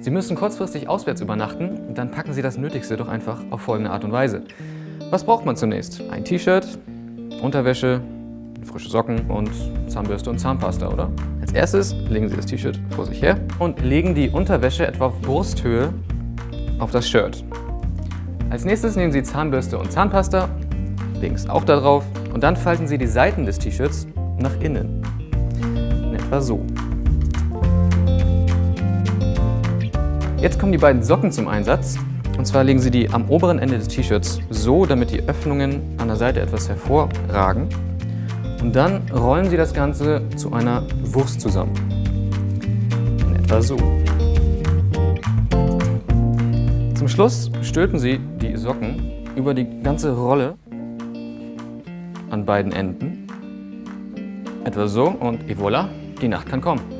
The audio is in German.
Sie müssen kurzfristig auswärts übernachten, dann packen Sie das Nötigste doch einfach auf folgende Art und Weise. Was braucht man zunächst? Ein T-Shirt, Unterwäsche, frische Socken und Zahnbürste und Zahnpasta, oder? Als erstes legen Sie das T-Shirt vor sich her und legen die Unterwäsche etwa auf Brusthöhe auf das Shirt. Als nächstes nehmen Sie Zahnbürste und Zahnpasta, es auch da drauf und dann falten Sie die Seiten des T-Shirts nach innen. In etwa so. Jetzt kommen die beiden Socken zum Einsatz. Und zwar legen Sie die am oberen Ende des T-Shirts so, damit die Öffnungen an der Seite etwas hervorragen. Und dann rollen Sie das Ganze zu einer Wurst zusammen. In etwa so. Zum Schluss stülpen Sie die Socken über die ganze Rolle an beiden Enden. Etwa so und et voilà, die Nacht kann kommen.